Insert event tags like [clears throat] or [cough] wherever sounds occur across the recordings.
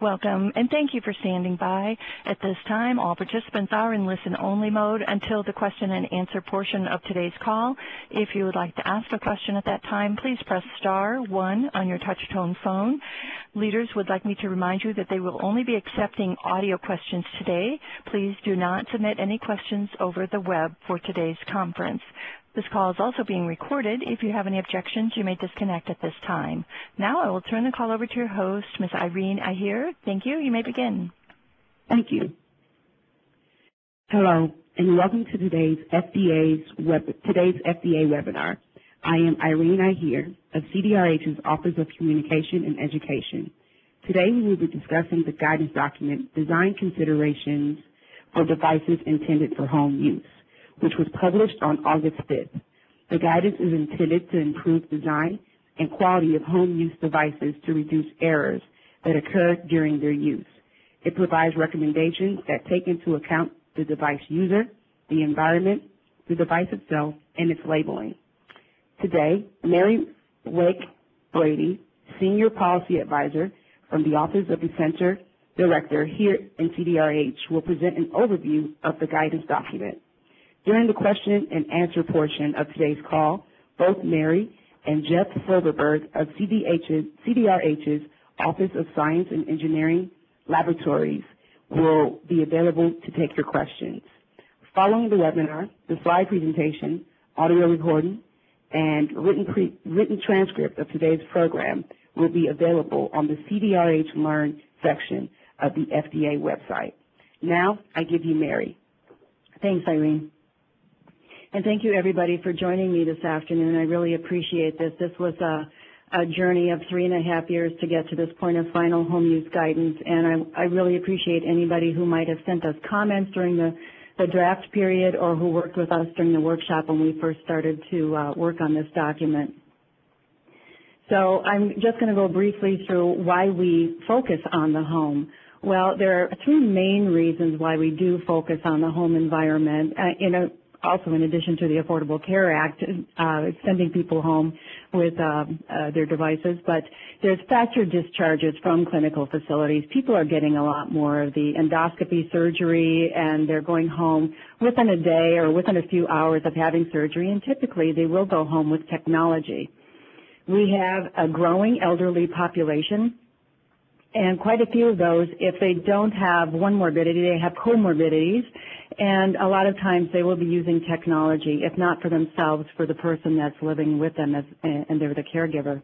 Welcome, and thank you for standing by. At this time, all participants are in listen-only mode until the question and answer portion of today's call. If you would like to ask a question at that time, please press star one on your touch-tone phone. Leaders would like me to remind you that they will only be accepting audio questions today. Please do not submit any questions over the web for today's conference. This call is also being recorded. If you have any objections, you may disconnect at this time. Now I will turn the call over to your host, Ms. Irene Aihie. Thank you. You may begin. Thank you. Hello, and welcome to today's web, today's FDA webinar. I am Irene Aihie of CDRH's Office of Communication and Education. Today we will be discussing the guidance document, Design Considerations for Devices Intended for Home Use which was published on August 5th. The guidance is intended to improve design and quality of home use devices to reduce errors that occur during their use. It provides recommendations that take into account the device user, the environment, the device itself, and its labeling. Today, Mary Weick Brady, Senior Policy Advisor from the Office of the Center Director here in CDRH, will present an overview of the guidance document. During the question and answer portion of today's call, both Mary and Jeff Silverberg of CDRH's Office of Science and Engineering Laboratories will be available to take your questions. Following the webinar, the slide presentation, audio recording, and written, written transcript of today's program will be available on the CDRH Learn section of the FDA website. Now, I give you Mary. Thanks, Irene. And thank you everybody for joining me this afternoon. I really appreciate this. This was a, a journey of three and a half years to get to this point of final home use guidance, and I, I really appreciate anybody who might have sent us comments during the, the draft period or who worked with us during the workshop when we first started to uh, work on this document. So I'm just going to go briefly through why we focus on the home. Well, there are three main reasons why we do focus on the home environment. Uh, in a also in addition to the Affordable Care Act, uh, sending people home with uh, uh, their devices, but there's faster discharges from clinical facilities. People are getting a lot more of the endoscopy surgery and they're going home within a day or within a few hours of having surgery and typically they will go home with technology. We have a growing elderly population and quite a few of those, if they don't have one morbidity, they have comorbidities, and a lot of times they will be using technology, if not for themselves, for the person that's living with them, as, and they're the caregiver.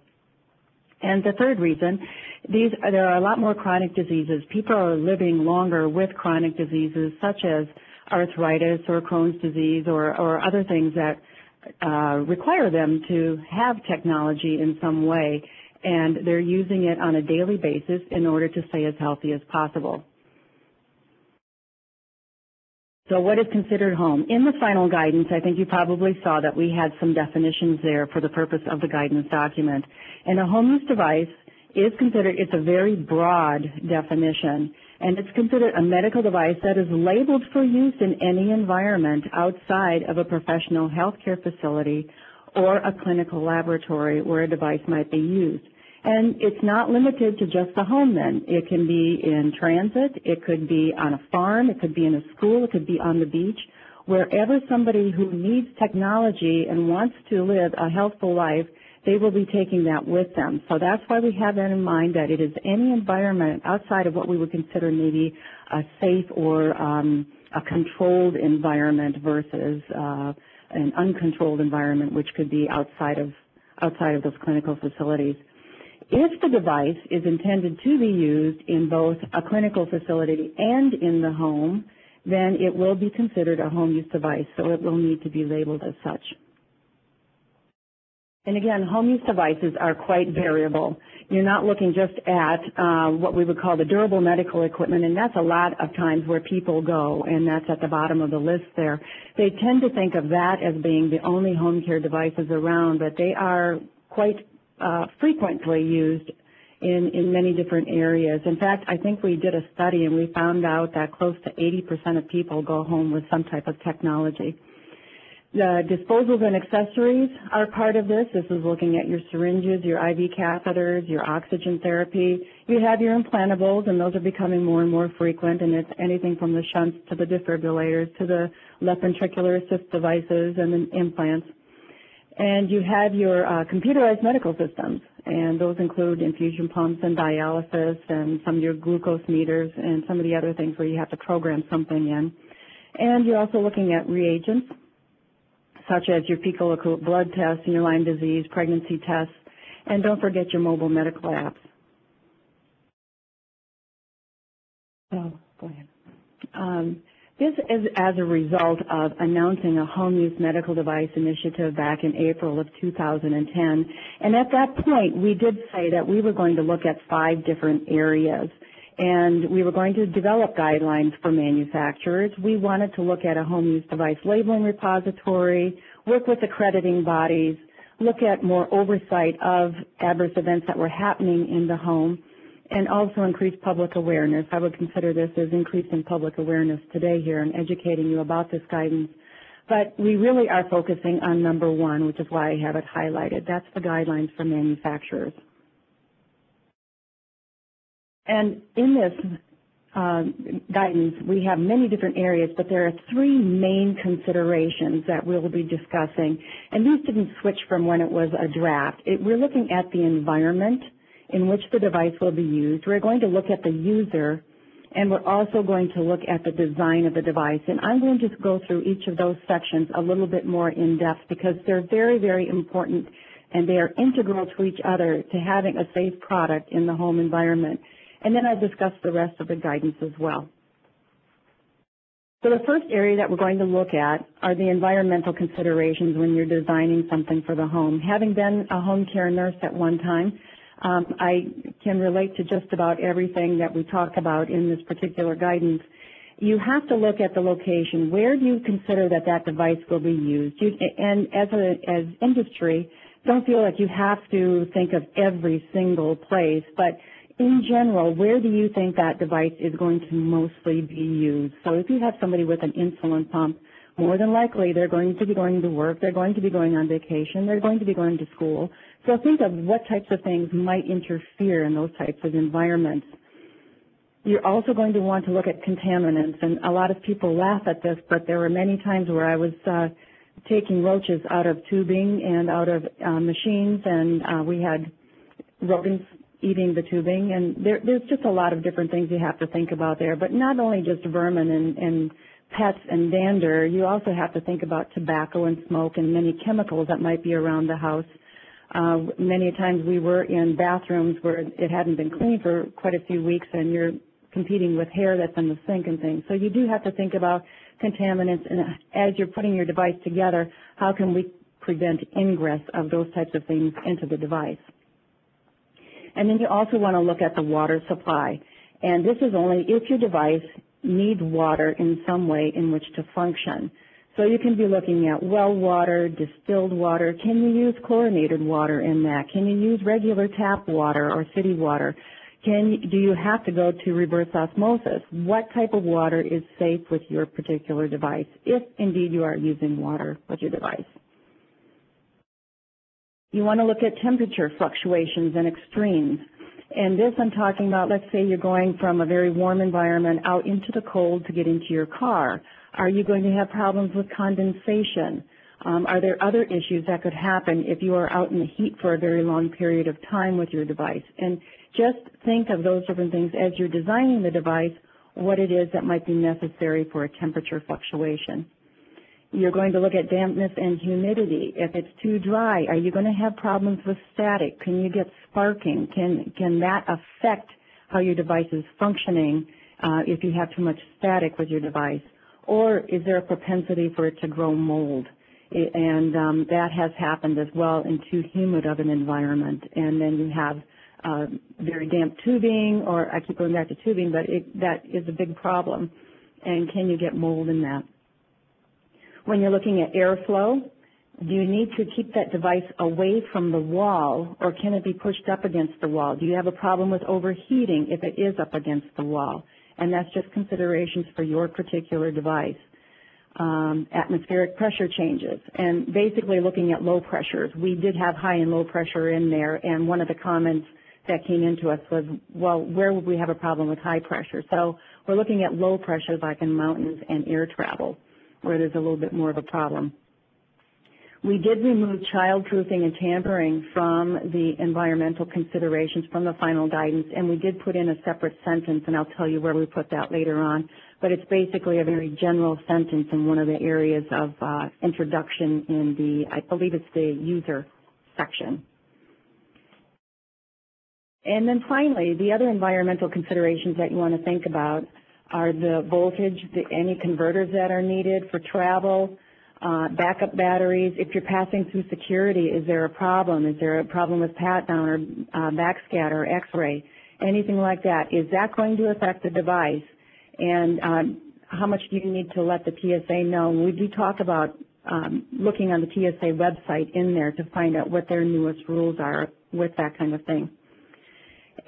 And the third reason, these there are a lot more chronic diseases. People are living longer with chronic diseases such as arthritis or Crohn's disease or, or other things that uh, require them to have technology in some way and they're using it on a daily basis in order to stay as healthy as possible. So what is considered home? In the final guidance, I think you probably saw that we had some definitions there for the purpose of the guidance document. And a home use device is considered, it's a very broad definition, and it's considered a medical device that is labeled for use in any environment outside of a professional healthcare facility or a clinical laboratory where a device might be used. And it's not limited to just the home then. It can be in transit, it could be on a farm, it could be in a school, it could be on the beach. Wherever somebody who needs technology and wants to live a healthful life, they will be taking that with them. So that's why we have that in mind that it is any environment outside of what we would consider maybe a safe or um, a controlled environment versus uh, an uncontrolled environment, which could be outside of outside of those clinical facilities. If the device is intended to be used in both a clinical facility and in the home, then it will be considered a home use device, so it will need to be labeled as such. And again, home use devices are quite variable. You're not looking just at uh, what we would call the durable medical equipment, and that's a lot of times where people go, and that's at the bottom of the list there. They tend to think of that as being the only home care devices around, but they are quite uh, frequently used in, in many different areas. In fact, I think we did a study and we found out that close to 80% of people go home with some type of technology. The disposals and accessories are part of this. This is looking at your syringes, your IV catheters, your oxygen therapy. You have your implantables, and those are becoming more and more frequent, and it's anything from the shunts to the defibrillators to the left ventricular assist devices and the implants. And you have your uh, computerized medical systems, and those include infusion pumps and dialysis and some of your glucose meters and some of the other things where you have to program something in. And you're also looking at reagents, such as your fecal blood tests and your Lyme disease, pregnancy tests, and don't forget your mobile medical apps. Oh, go ahead. Um, this is as a result of announcing a home use medical device initiative back in April of 2010. And at that point, we did say that we were going to look at five different areas. And we were going to develop guidelines for manufacturers. We wanted to look at a home use device labeling repository, work with accrediting bodies, look at more oversight of adverse events that were happening in the home, and also increase public awareness. I would consider this as increasing public awareness today here and educating you about this guidance. But we really are focusing on number one, which is why I have it highlighted. That's the guidelines for manufacturers. And in this uh, guidance, we have many different areas, but there are three main considerations that we'll be discussing. And these didn't switch from when it was a draft. It, we're looking at the environment, in which the device will be used. We're going to look at the user and we're also going to look at the design of the device. And I'm going to go through each of those sections a little bit more in depth because they're very, very important and they are integral to each other to having a safe product in the home environment. And then I'll discuss the rest of the guidance as well. So the first area that we're going to look at are the environmental considerations when you're designing something for the home. Having been a home care nurse at one time, um, I can relate to just about everything that we talk about in this particular guidance. You have to look at the location. Where do you consider that that device will be used? You, and as a as industry, don't feel like you have to think of every single place, but in general, where do you think that device is going to mostly be used? So if you have somebody with an insulin pump, more than likely they're going to be going to work, they're going to be going on vacation, they're going to be going to school. So think of what types of things might interfere in those types of environments. You're also going to want to look at contaminants, and a lot of people laugh at this, but there were many times where I was uh, taking roaches out of tubing and out of uh, machines, and uh, we had rodents eating the tubing, and there, there's just a lot of different things you have to think about there. But not only just vermin and, and pets and dander, you also have to think about tobacco and smoke and many chemicals that might be around the house. Uh, many times we were in bathrooms where it hadn't been cleaned for quite a few weeks and you're competing with hair that's in the sink and things. So you do have to think about contaminants and as you're putting your device together, how can we prevent ingress of those types of things into the device. And then you also want to look at the water supply. And this is only if your device needs water in some way in which to function. So you can be looking at well water, distilled water. Can you use chlorinated water in that? Can you use regular tap water or city water? Can do you have to go to reverse osmosis? What type of water is safe with your particular device, if indeed you are using water with your device? You want to look at temperature fluctuations and extremes. And this I'm talking about, let's say you're going from a very warm environment out into the cold to get into your car. Are you going to have problems with condensation? Um, are there other issues that could happen if you are out in the heat for a very long period of time with your device? And just think of those different things as you're designing the device, what it is that might be necessary for a temperature fluctuation. You're going to look at dampness and humidity. If it's too dry, are you going to have problems with static? Can you get sparking? Can, can that affect how your device is functioning uh, if you have too much static with your device? Or is there a propensity for it to grow mold? And um, that has happened as well in too humid of an environment. And then you have uh, very damp tubing, or I keep going back to tubing, but it, that is a big problem. And can you get mold in that? When you're looking at airflow, do you need to keep that device away from the wall or can it be pushed up against the wall? Do you have a problem with overheating if it is up against the wall? And that's just considerations for your particular device. um, atmospheric pressure changes, and basically looking at low pressures. We did have high and low pressure in there, and one of the comments that came into us was, well, where would we have a problem with high pressure? So we're looking at low pressure like in mountains and air travel, where there's a little bit more of a problem. We did remove childproofing and tampering from the environmental considerations from the final guidance, and we did put in a separate sentence, and I'll tell you where we put that later on. But it's basically a very general sentence in one of the areas of uh, introduction in the, I believe it's the user section. And then finally, the other environmental considerations that you want to think about are the voltage, the, any converters that are needed for travel, uh, backup batteries. If you're passing through security, is there a problem? Is there a problem with pat down or uh, backscatter or x-ray? Anything like that. Is that going to affect the device? And um, how much do you need to let the TSA know? We do talk about um, looking on the TSA website in there to find out what their newest rules are with that kind of thing.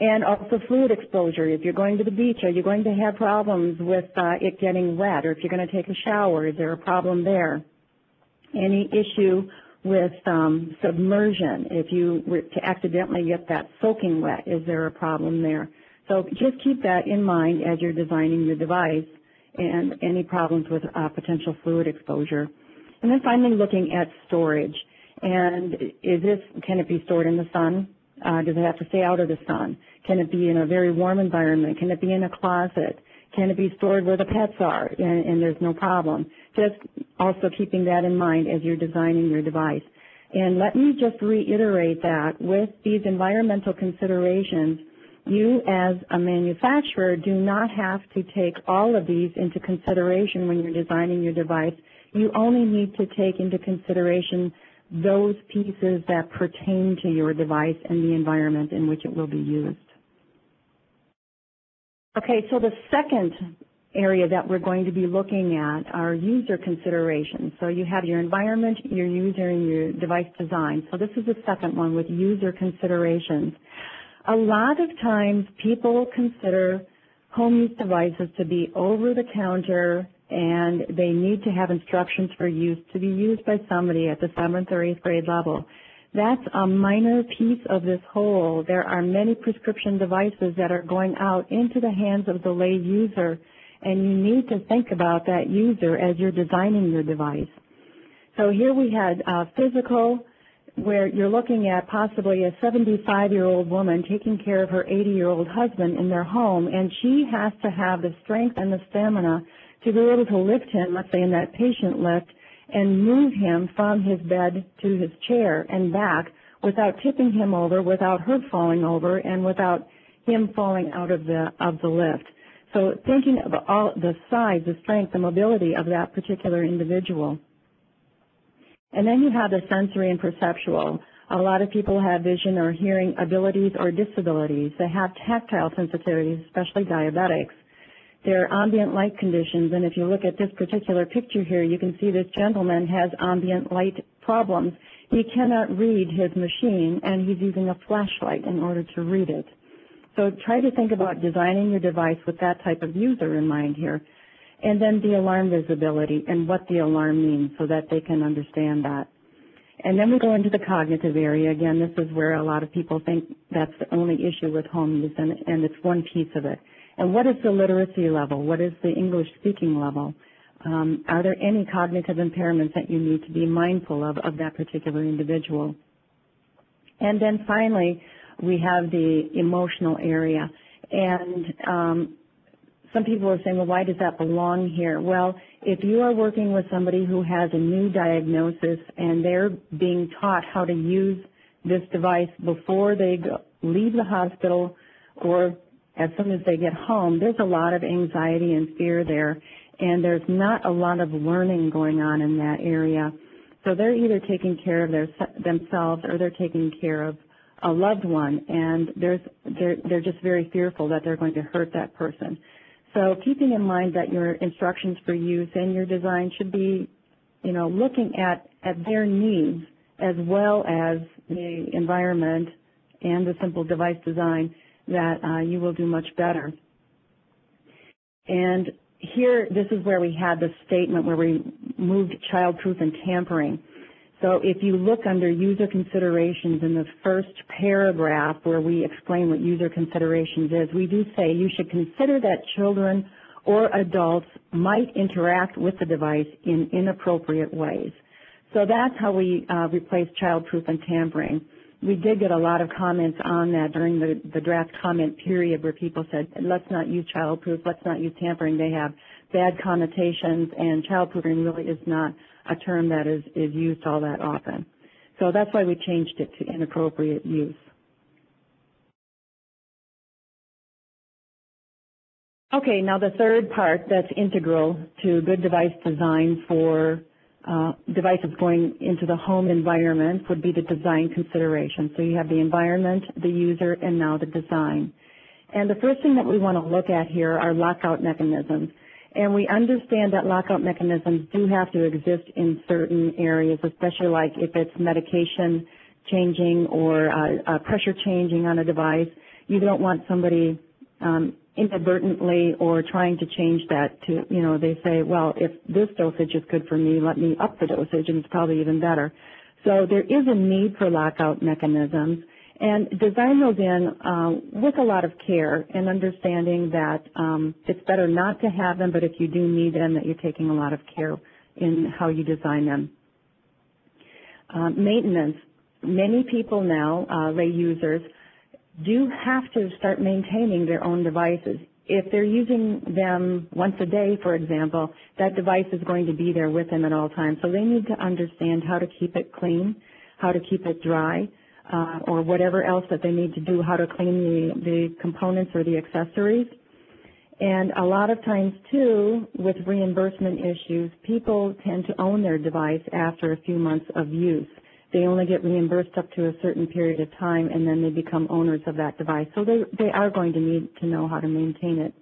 And also fluid exposure. If you're going to the beach, are you going to have problems with uh, it getting wet? Or if you're going to take a shower, is there a problem there? Any issue with um, submersion, if you were to accidentally get that soaking wet, is there a problem there? So just keep that in mind as you're designing your device and any problems with uh, potential fluid exposure. And then finally looking at storage. And is this, can it be stored in the sun? Uh, does it have to stay out of the sun? Can it be in a very warm environment? Can it be in a closet? Can it be stored where the pets are and, and there's no problem? Just also keeping that in mind as you're designing your device. And let me just reiterate that with these environmental considerations, you as a manufacturer do not have to take all of these into consideration when you're designing your device. You only need to take into consideration those pieces that pertain to your device and the environment in which it will be used. Okay, so the second area that we're going to be looking at are user considerations. So you have your environment, your user, and your device design. So this is the second one with user considerations. A lot of times people consider home use devices to be over the counter and they need to have instructions for use to be used by somebody at the seventh or eighth grade level. That's a minor piece of this whole. There are many prescription devices that are going out into the hands of the lay user, and you need to think about that user as you're designing your device. So here we had uh, physical, where you're looking at possibly a 75-year-old woman taking care of her 80-year-old husband in their home, and she has to have the strength and the stamina to be able to lift him, let's say in that patient lift, and move him from his bed to his chair and back without tipping him over, without her falling over, and without him falling out of the of the lift. So thinking of all the size, the strength, the mobility of that particular individual. And then you have the sensory and perceptual. A lot of people have vision or hearing abilities or disabilities. They have tactile sensitivities, especially diabetics. There are ambient light conditions, and if you look at this particular picture here, you can see this gentleman has ambient light problems. He cannot read his machine, and he's using a flashlight in order to read it. So try to think about designing your device with that type of user in mind here. And then the alarm visibility and what the alarm means so that they can understand that. And then we go into the cognitive area. Again, this is where a lot of people think that's the only issue with home use, and, and it's one piece of it. And what is the literacy level? What is the English speaking level? Um, are there any cognitive impairments that you need to be mindful of of that particular individual? And then finally, we have the emotional area. And um, some people are saying, well, why does that belong here? Well, if you are working with somebody who has a new diagnosis and they're being taught how to use this device before they go, leave the hospital or as soon as they get home, there's a lot of anxiety and fear there, and there's not a lot of learning going on in that area. So they're either taking care of their, themselves or they're taking care of a loved one, and there's, they're, they're just very fearful that they're going to hurt that person. So keeping in mind that your instructions for use and your design should be, you know, looking at, at their needs as well as the environment and the simple device design that uh, you will do much better. And here, this is where we had the statement where we moved childproof and tampering. So if you look under user considerations in the first paragraph where we explain what user considerations is, we do say you should consider that children or adults might interact with the device in inappropriate ways. So that's how we uh, replace childproof and tampering. We did get a lot of comments on that during the, the draft comment period where people said, let's not use childproof, let's not use tampering. They have bad connotations and childproofing really is not a term that is, is used all that often. So that's why we changed it to inappropriate use. Okay, now the third part that's integral to good device design for uh, devices going into the home environment would be the design consideration. So you have the environment, the user, and now the design. And the first thing that we want to look at here are lockout mechanisms. And we understand that lockout mechanisms do have to exist in certain areas, especially like if it's medication changing or uh, uh, pressure changing on a device. You don't want somebody um, inadvertently or trying to change that to, you know, they say, well, if this dosage is good for me, let me up the dosage and it's probably even better. So there is a need for lockout mechanisms and design those in uh, with a lot of care and understanding that um, it's better not to have them, but if you do need them, that you're taking a lot of care in how you design them. Uh, maintenance. Many people now, uh, lay users, do have to start maintaining their own devices. If they're using them once a day, for example, that device is going to be there with them at all times. So they need to understand how to keep it clean, how to keep it dry, uh, or whatever else that they need to do, how to clean the, the components or the accessories. And a lot of times too, with reimbursement issues, people tend to own their device after a few months of use. They only get reimbursed up to a certain period of time and then they become owners of that device. So they, they are going to need to know how to maintain it.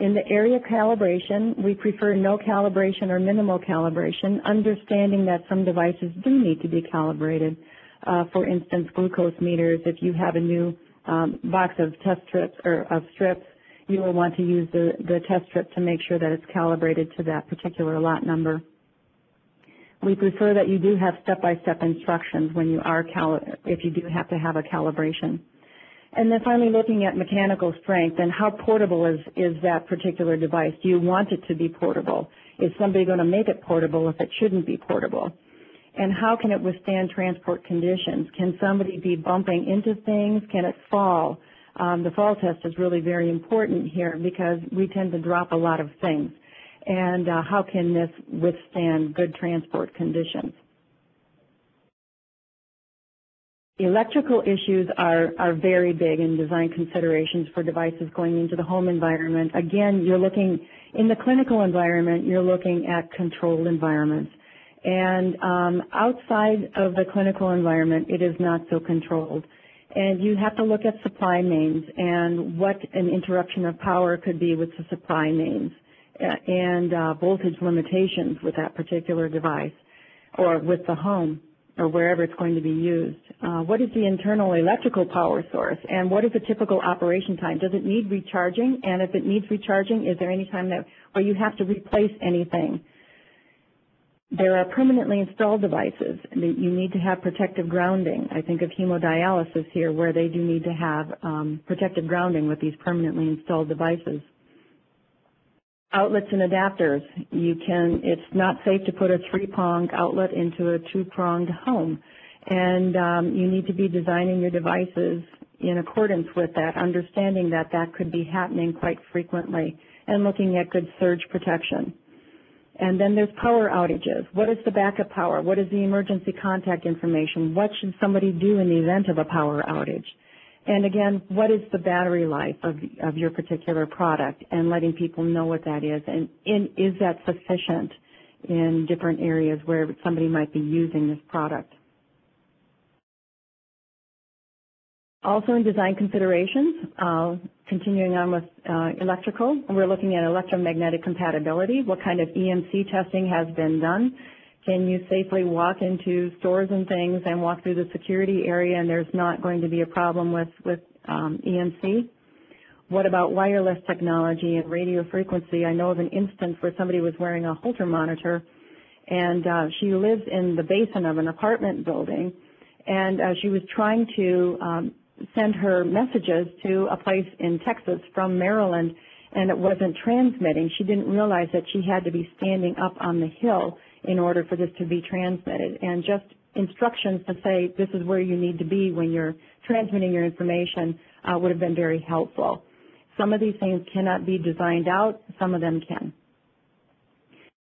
In the area calibration, we prefer no calibration or minimal calibration, understanding that some devices do need to be calibrated. Uh, for instance, glucose meters, if you have a new um, box of test strips or of strips, you will want to use the, the test strip to make sure that it's calibrated to that particular lot number. We prefer that you do have step-by-step instructions when you are if you do have to have a calibration. And then finally looking at mechanical strength and how portable is, is that particular device. Do you want it to be portable? Is somebody going to make it portable if it shouldn't be portable? And how can it withstand transport conditions? Can somebody be bumping into things? Can it fall? Um, the fall test is really very important here because we tend to drop a lot of things and uh, how can this withstand good transport conditions. Electrical issues are, are very big in design considerations for devices going into the home environment. Again, you're looking, in the clinical environment, you're looking at controlled environments. And um, outside of the clinical environment, it is not so controlled. And you have to look at supply mains and what an interruption of power could be with the supply mains and uh, voltage limitations with that particular device or with the home or wherever it's going to be used. Uh, what is the internal electrical power source and what is the typical operation time? Does it need recharging? And if it needs recharging, is there any time that where you have to replace anything? There are permanently installed devices. That you need to have protective grounding. I think of hemodialysis here where they do need to have um, protective grounding with these permanently installed devices outlets and adapters. You can, it's not safe to put a three-pronged outlet into a two-pronged home. And um, you need to be designing your devices in accordance with that, understanding that that could be happening quite frequently and looking at good surge protection. And then there's power outages. What is the backup power? What is the emergency contact information? What should somebody do in the event of a power outage? And again, what is the battery life of, of your particular product and letting people know what that is and in, is that sufficient in different areas where somebody might be using this product. Also in design considerations, uh, continuing on with uh, electrical, we're looking at electromagnetic compatibility. What kind of EMC testing has been done? Can you safely walk into stores and things and walk through the security area and there's not going to be a problem with, with um, EMC? What about wireless technology and radio frequency? I know of an instance where somebody was wearing a Holter monitor and uh, she lives in the basement of an apartment building and uh, she was trying to um, send her messages to a place in Texas from Maryland and it wasn't transmitting. She didn't realize that she had to be standing up on the hill in order for this to be transmitted. And just instructions to say this is where you need to be when you're transmitting your information uh, would have been very helpful. Some of these things cannot be designed out, some of them can.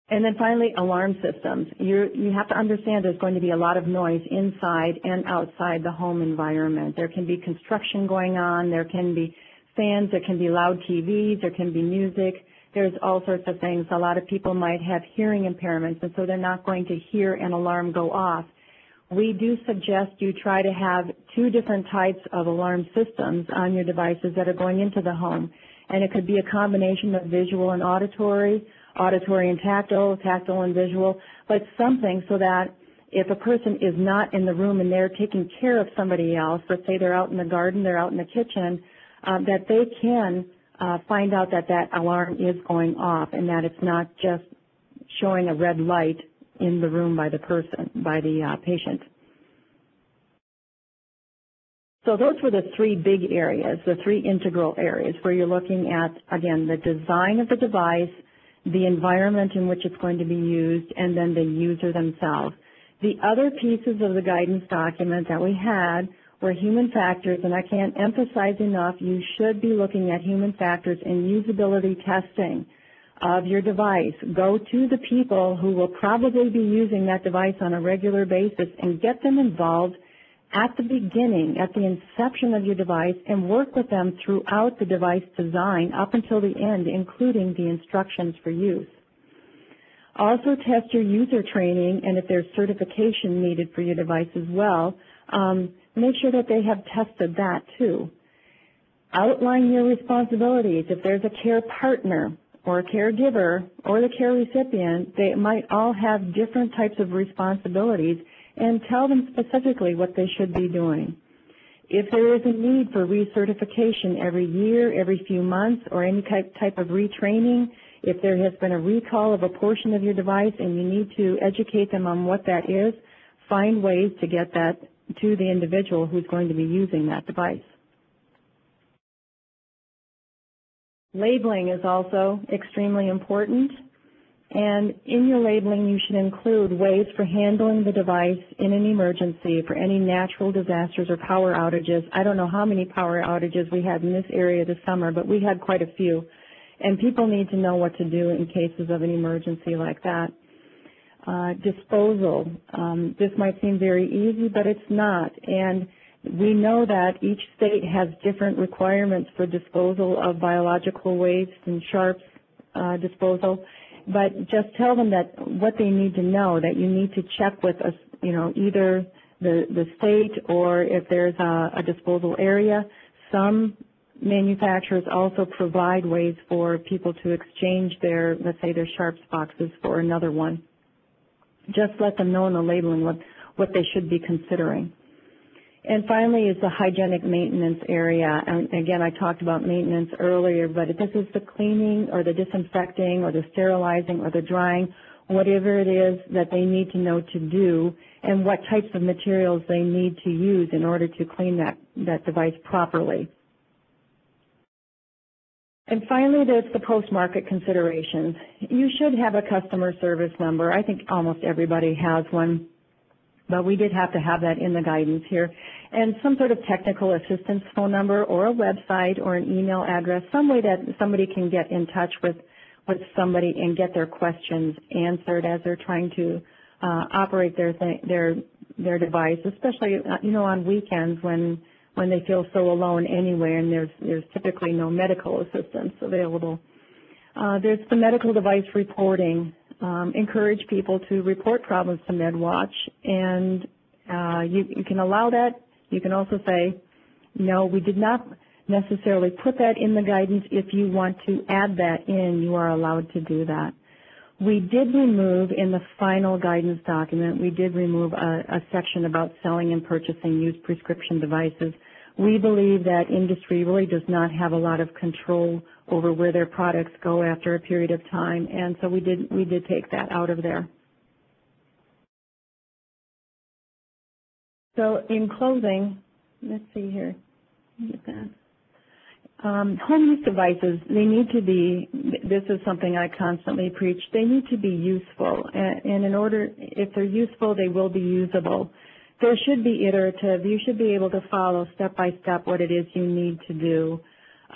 And then finally, alarm systems. you you have to understand there's going to be a lot of noise inside and outside the home environment. There can be construction going on, there can be fans, there can be loud TVs, there can be music, there's all sorts of things. A lot of people might have hearing impairments, and so they're not going to hear an alarm go off. We do suggest you try to have two different types of alarm systems on your devices that are going into the home. And it could be a combination of visual and auditory, auditory and tactile, tactile and visual, but something so that if a person is not in the room and they're taking care of somebody else, let's say they're out in the garden, they're out in the kitchen, uh, that they can uh, find out that that alarm is going off and that it's not just showing a red light in the room by the person, by the uh, patient. So those were the three big areas, the three integral areas where you're looking at, again, the design of the device, the environment in which it's going to be used, and then the user themselves. The other pieces of the guidance document that we had were human factors, and I can't emphasize enough, you should be looking at human factors in usability testing of your device. Go to the people who will probably be using that device on a regular basis and get them involved at the beginning, at the inception of your device, and work with them throughout the device design up until the end, including the instructions for use. Also test your user training, and if there's certification needed for your device as well, um, make sure that they have tested that too. Outline your responsibilities. If there's a care partner or a caregiver or the care recipient, they might all have different types of responsibilities and tell them specifically what they should be doing. If there is a need for recertification every year, every few months, or any type of retraining, if there has been a recall of a portion of your device and you need to educate them on what that is, find ways to get that to the individual who's going to be using that device. Labeling is also extremely important. And in your labeling, you should include ways for handling the device in an emergency for any natural disasters or power outages. I don't know how many power outages we had in this area this summer, but we had quite a few. And people need to know what to do in cases of an emergency like that. Uh, disposal. Um, this might seem very easy, but it's not. And we know that each state has different requirements for disposal of biological waste and sharps uh, disposal. But just tell them that what they need to know, that you need to check with us, you know, either the, the state or if there's a, a disposal area. Some manufacturers also provide ways for people to exchange their, let's say, their sharps boxes for another one just let them know in the labeling what, what they should be considering. And finally is the hygienic maintenance area. And again, I talked about maintenance earlier, but this is the cleaning or the disinfecting or the sterilizing or the drying, whatever it is that they need to know to do and what types of materials they need to use in order to clean that, that device properly. And finally, there's the post-market considerations. You should have a customer service number. I think almost everybody has one, but we did have to have that in the guidance here. And some sort of technical assistance phone number or a website or an email address, some way that somebody can get in touch with, with somebody and get their questions answered as they're trying to uh, operate their, their, their device, especially, uh, you know, on weekends when when they feel so alone anyway, and there's there's typically no medical assistance available. Uh, there's the medical device reporting. Um, encourage people to report problems to MedWatch, and uh, you, you can allow that. You can also say, no, we did not necessarily put that in the guidance. If you want to add that in, you are allowed to do that. We did remove in the final guidance document, we did remove a, a section about selling and purchasing used prescription devices we believe that industry really does not have a lot of control over where their products go after a period of time, and so we did we did take that out of there. So in closing, let's see here. Get. Um, home use devices, they need to be, this is something I constantly preach, they need to be useful. And, and in order, if they're useful, they will be usable. There should be iterative. You should be able to follow step by step what it is you need to do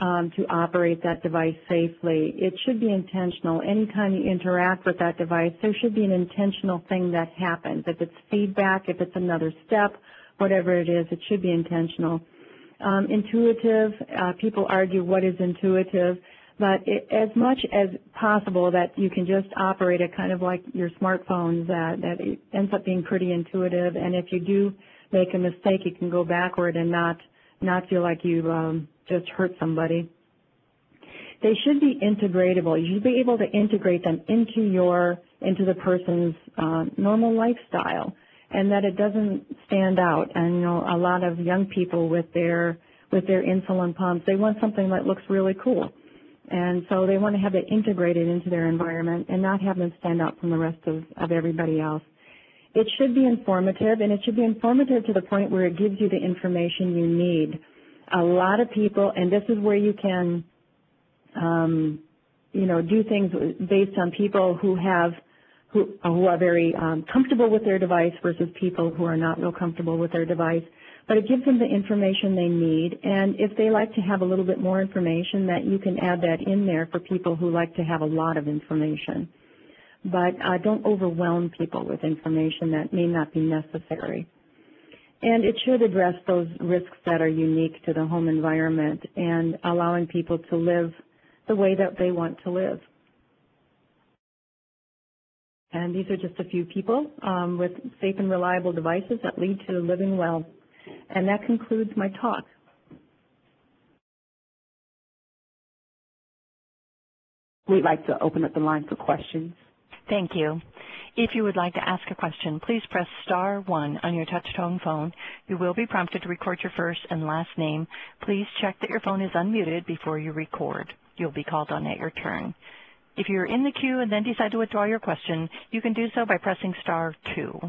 um, to operate that device safely. It should be intentional. Anytime you interact with that device, there should be an intentional thing that happens. If it's feedback, if it's another step, whatever it is, it should be intentional. Um, intuitive, uh, people argue what is intuitive, but it, as much as possible that you can just operate it kind of like your smartphones, that, that it ends up being pretty intuitive, and if you do make a mistake, you can go backward and not, not feel like you um, just hurt somebody. They should be integratable. You should be able to integrate them into your, into the person's uh, normal lifestyle and that it doesn't stand out. And you know, a lot of young people with their with their insulin pumps, they want something that looks really cool. And so they want to have it integrated into their environment and not have them stand out from the rest of, of everybody else. It should be informative and it should be informative to the point where it gives you the information you need. A lot of people, and this is where you can, um, you know, do things based on people who have who, who are very um, comfortable with their device versus people who are not real comfortable with their device. But it gives them the information they need, and if they like to have a little bit more information, that you can add that in there for people who like to have a lot of information. But uh, don't overwhelm people with information that may not be necessary. And it should address those risks that are unique to the home environment and allowing people to live the way that they want to live. And these are just a few people um, with safe and reliable devices that lead to living well. And that concludes my talk. We'd like to open up the line for questions. Thank you. If you would like to ask a question, please press star one on your touch-tone phone. You will be prompted to record your first and last name. Please check that your phone is unmuted before you record. You'll be called on at your turn. If you're in the queue and then decide to withdraw your question, you can do so by pressing star two.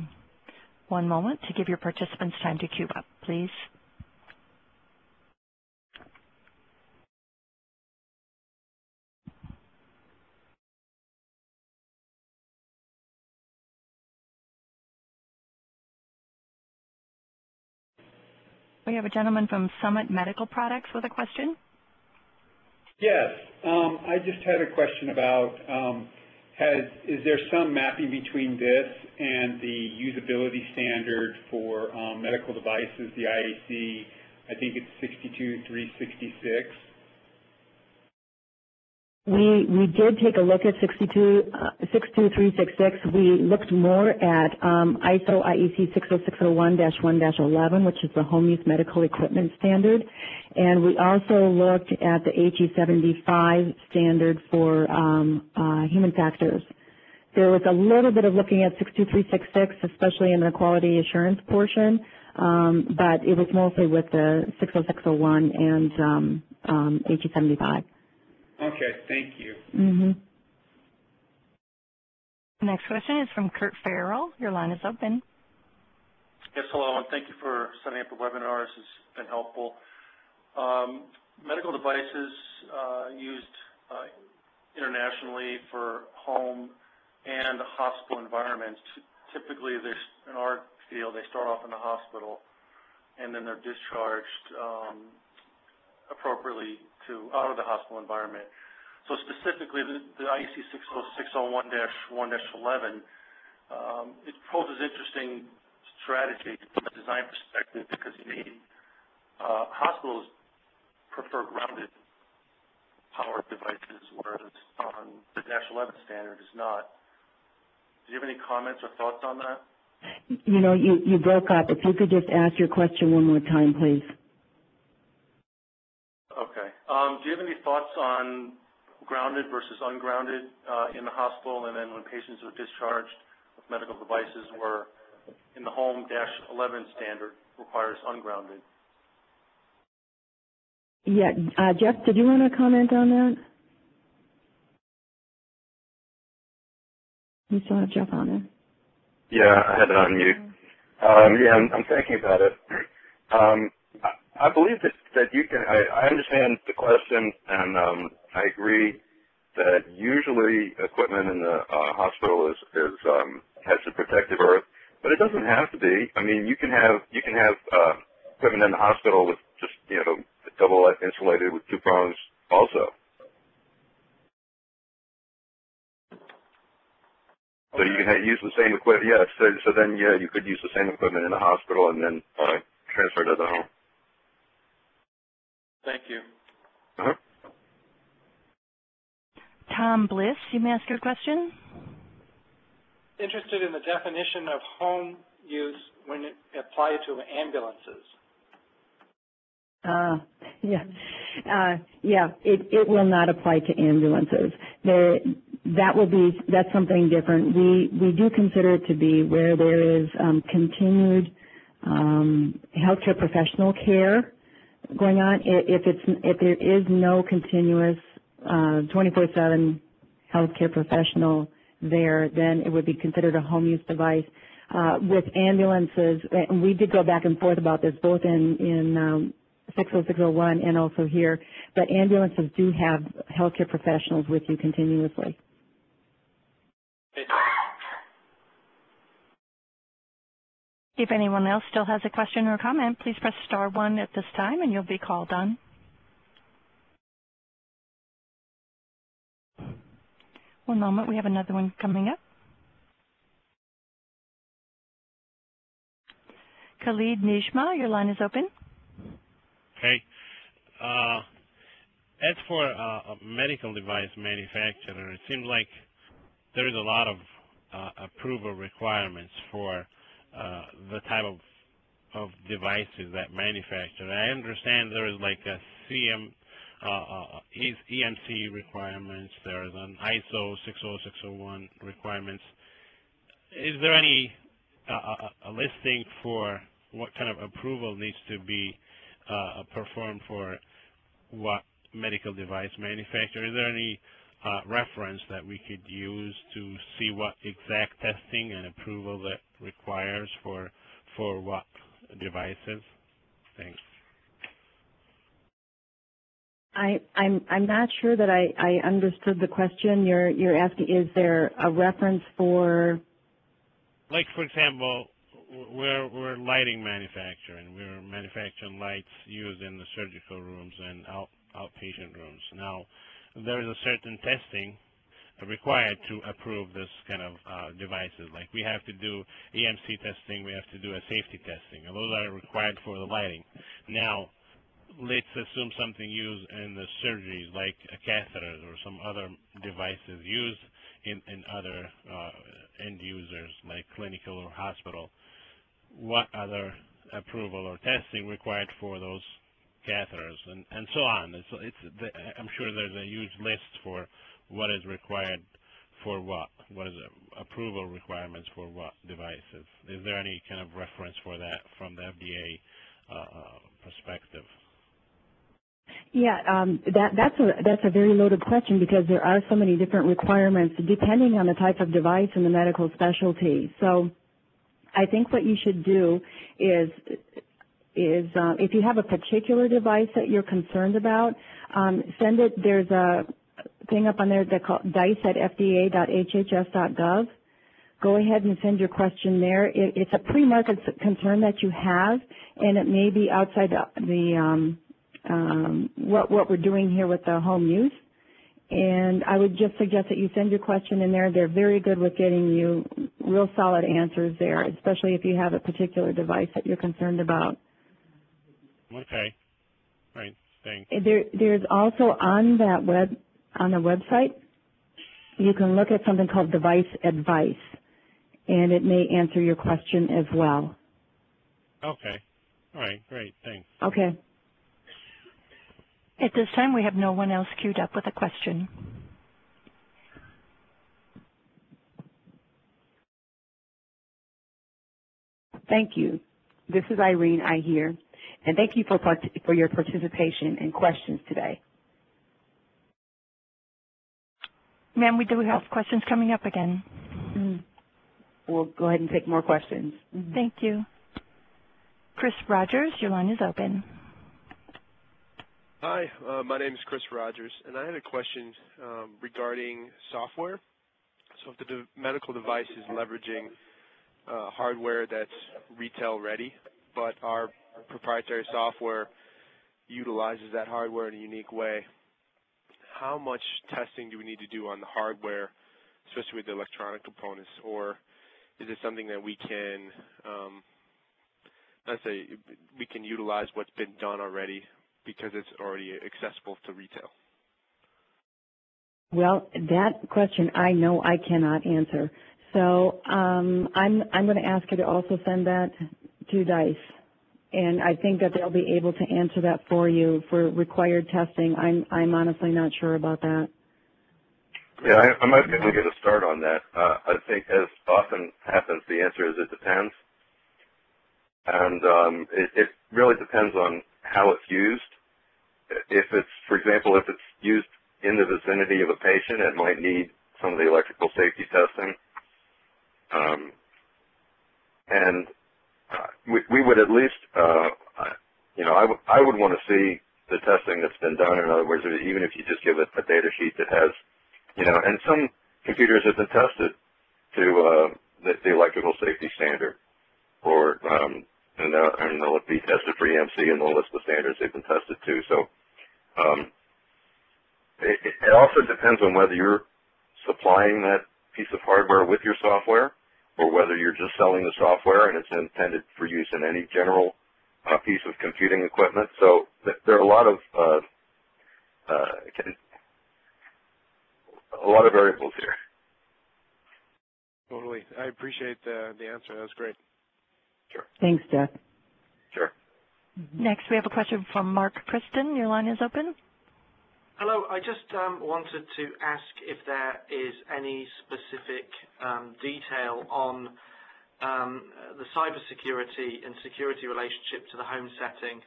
One moment to give your participants time to queue up, please. We have a gentleman from Summit Medical Products with a question. Yes. Um, I just had a question about, um, has, is there some mapping between this and the usability standard for um, medical devices, the IEC, I think it's 62366? We we did take a look at 62, uh, 62366. We looked more at um, ISO IEC 60601-1-11, which is the home use medical equipment standard, and we also looked at the HE75 standard for um, uh, human factors. There was a little bit of looking at 62366, especially in the quality assurance portion, um, but it was mostly with the 60601 and um, um, HE75. Okay, thank you. Mm-hmm. Next question is from Kurt Farrell. Your line is open. Yes, hello, and thank you for setting up the webinar. This has been helpful. Um, medical devices uh, used uh, internationally for home and hospital environments. Typically, in our field, they start off in the hospital, and then they're discharged um, appropriately to out of the hospital environment. So specifically, the, the IEC 601-1-11, um, it poses interesting strategy from a design perspective because you need uh, hospitals prefer grounded powered devices, whereas on the Dash 11 standard is not. Do you have any comments or thoughts on that? You know, you, you broke up. If you could just ask your question one more time, please. Okay. Um, do you have any thoughts on grounded versus ungrounded uh, in the hospital, and then when patients are discharged with medical devices where in the home -11 standard requires ungrounded? Yeah, uh, Jeff, did you want to comment on that? You still have Jeff on there. Yeah, I had it on mute. Um, yeah, I'm, I'm thinking about it. [clears throat] I, believe that, that you can, I, I understand the question and um, I agree that usually equipment in the uh, hospital is, is um, has a protective earth, but it doesn't have to be. I mean, you can have you can have uh, equipment in the hospital with just you know double insulated with two prongs also. So you can use the same equipment. Yeah. So, so then, yeah, you could use the same equipment in the hospital and then uh, transfer to the home. Thank you. Uh-huh. Tom Bliss, you may ask your question. Interested in the definition of home use when it applied to ambulances. Uh, yeah, uh, yeah. It it will not apply to ambulances. There, that will be that's something different. We we do consider it to be where there is um, continued um, healthcare professional care going on. If it's if there is no continuous 24/7 uh, healthcare professional there, then it would be considered a home use device. Uh, with ambulances, and we did go back and forth about this both in in um, 60601 and also here, but ambulances do have healthcare professionals with you continuously. If anyone else still has a question or comment, please press star one at this time and you'll be called on. One moment, we have another one coming up. Khalid Nishma, your line is open. Okay. Uh, as for uh, a medical device manufacturer, it seems like there is a lot of uh, approval requirements for uh, the type of of devices that manufacture. I understand there is like a CM, uh, uh, EMC requirements. There is an ISO 60601 requirements. Is there any uh, a listing for what kind of approval needs to be uh, performed for what medical device manufacturer? Is there any uh, reference that we could use to see what exact testing and approval that requires for for what devices? Thanks. I, I'm I'm not sure that I, I understood the question. You're you're asking is there a reference for like for example, we're we're lighting manufacturing. We're manufacturing lights used in the surgical rooms and out outpatient rooms. Now, there is a certain testing required to approve this kind of uh, devices. Like we have to do EMC testing, we have to do a safety testing. And those are required for the lighting. Now, let's assume something used in the surgeries like a catheters or some other devices used in, in other uh, end users like clinical or hospital. What other approval or testing required for those catheters, and, and so on. It's, it's, I'm sure there's a huge list for what is required for what, what is approval requirements for what devices. Is there any kind of reference for that from the FDA uh, uh, perspective? Yeah, um, that, that's a that's a very loaded question because there are so many different requirements depending on the type of device and the medical specialty. So, I think what you should do is is uh, if you have a particular device that you're concerned about, um, send it. There's a thing up on there that called dice at fda.hhs.gov. Go ahead and send your question there. It, it's a pre-market concern that you have, and it may be outside the, the um, um, what what we're doing here with the home use. And I would just suggest that you send your question in there. They're very good with getting you real solid answers there, especially if you have a particular device that you're concerned about. Okay. Right. Thanks. There, there's also on that web on the website, you can look at something called device advice, and it may answer your question as well. Okay. All right. Great. Thanks. Okay. At this time, we have no one else queued up with a question. Thank you. This is Irene Aihie. And thank you for, part- for your participation and questions today. Ma'am, we do have questions coming up again. Mm. We'll go ahead and take more questions. Mm-hmm. Thank you. Chris Rogers, your line is open. Hi, uh, my name is Chris Rogers, and I had a question um, regarding software. So if the de medical device is leveraging uh, hardware that's retail ready, but our proprietary software utilizes that hardware in a unique way, how much testing do we need to do on the hardware, especially with the electronic components, or is it something that we can, um, let's say, we can utilize what's been done already because it's already accessible to retail? Well, that question I know I cannot answer. So um, I'm I'm going to ask you to also send that to DICE, and I think that they'll be able to answer that for you for required testing. I'm I'm honestly not sure about that. Yeah, I, I might be able to get a start on that. Uh, I think, as often happens, the answer is it depends, and um, it, it really depends on how it's used. If it's, for example, if it's used in the vicinity of a patient, it might need some of the electrical safety testing. Um, and we, we would at least, uh, you know, I, w- I would want to see the testing that's been done. In other words, even if you just give it a data sheet that has, you know, and some computers have been tested to uh, the, the electrical safety standard, or um, and, uh, and they'll be tested for EMC and the list of standards they've been tested to. So um, it, it also depends on whether you're supplying that piece of hardware with your software or whether you're just selling the software and it's intended for use in any general uh, piece of computing equipment. So th- there are a lot of uh, uh, can, a lot of variables here. Totally. I appreciate the, the answer. That was great. Sure. Thanks, Jeff. Sure. Next, we have a question from Mark Kristen. Your line is open. Hello. I just um, wanted to ask if there is any specific um, detail on um, the cybersecurity and security relationship to the home setting.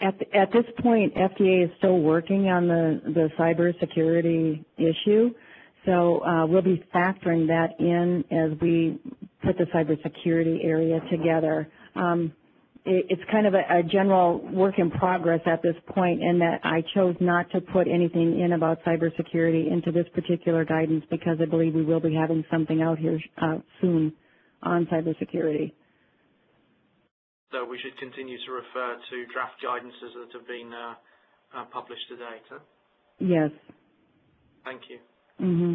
At, this point, FDA is still working on the, the cybersecurity issue. So uh, we'll be factoring that in as we put the cybersecurity area together. It's kind of a, a, general work in progress at this point in that I chose not to put anything in about cybersecurity into this particular guidance because I believe we will be having something out here uh, soon on cybersecurity. So we should continue to refer to draft guidances that have been uh, uh, published to date. Huh? Yes. Thank you. Mm-hmm.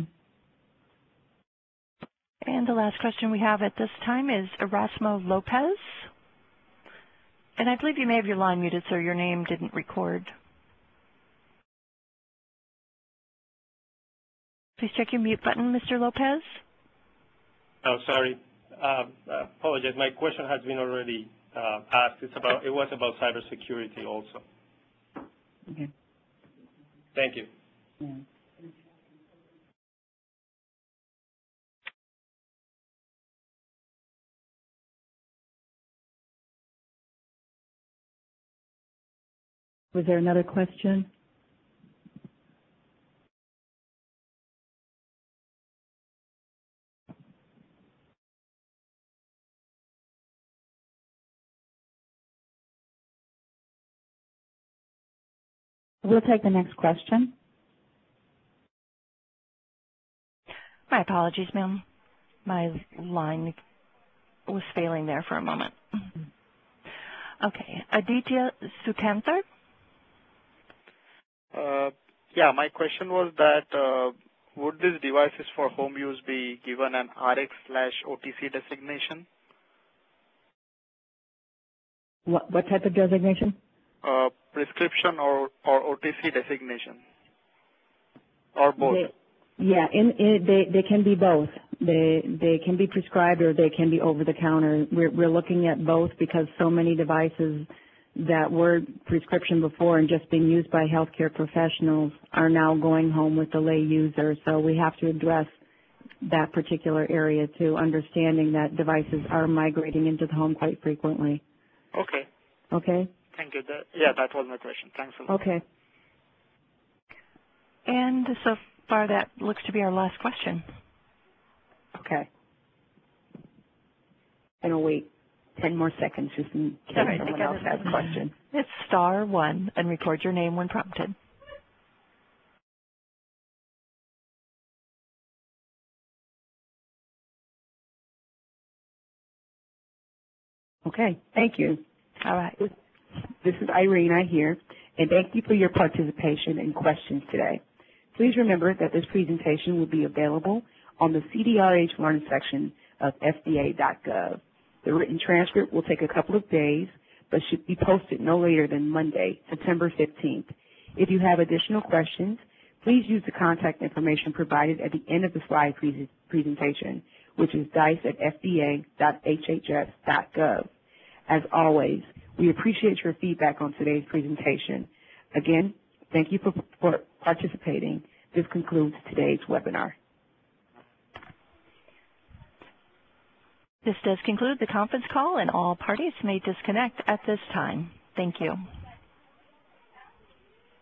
And the last question we have at this time is Erasmo Lopez. And I believe you may have your line muted, so your name didn't record. Please check your mute button, Mr. Lopez. Oh, sorry. Uh, apologize. My question has been already uh, asked. It's about. It was about cybersecurity also. Okay. Thank you. Was there another question? We'll take the next question. My apologies, ma'am. My line was failing there for a moment. Mm-hmm. Okay. Aditya Sukanthar. Uh, yeah, my question was that uh, would these devices for home use be given an RX slash OTC designation? What, what type of designation? Uh, prescription or, or OTC designation, or both. Yeah, they they can be both. They they can be prescribed or they can be over the counter. We're we're looking at both because so many devices that were prescription before and just being used by healthcare professionals are now going home with the lay user. So we have to address that particular area to understanding that devices are migrating into the home quite frequently. Okay. Okay? Thank you. That, yeah, that was my question. Thanks a lot. Okay. And so far, that looks to be our last question. Okay. And I'll wait 10 more seconds just in case right, someone else has a question. [laughs] It's star one and record your name when prompted. Okay, thank you. All right. This is Irene Aihie, and thank you for your participation and questions today. Please remember that this presentation will be available on the CDRH Learn section of FDA.gov. The written transcript will take a couple of days, but should be posted no later than Monday, September 15th. If you have additional questions, please use the contact information provided at the end of the slide pre presentation, which is dice at fda.hhs.gov. As always, we appreciate your feedback on today's presentation. Again, thank you for, for participating. This concludes today's webinar. This does conclude the conference call, and all parties may disconnect at this time. Thank you.